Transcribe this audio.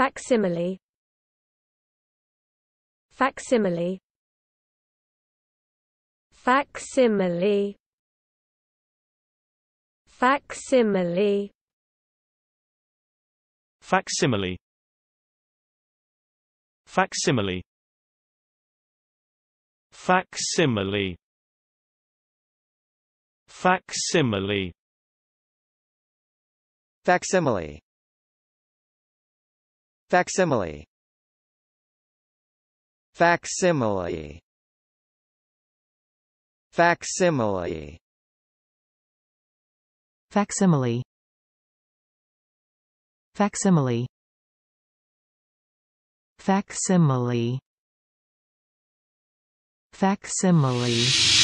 Facsimile. Facsimile. Facsimile. Facsimile. Facsimile. Facsimile. Facsimile. Facsimile. Facsimile Facsimile. Facsimile. Facsimile. Facsimile. Facsimile. Facsimile. Facsimile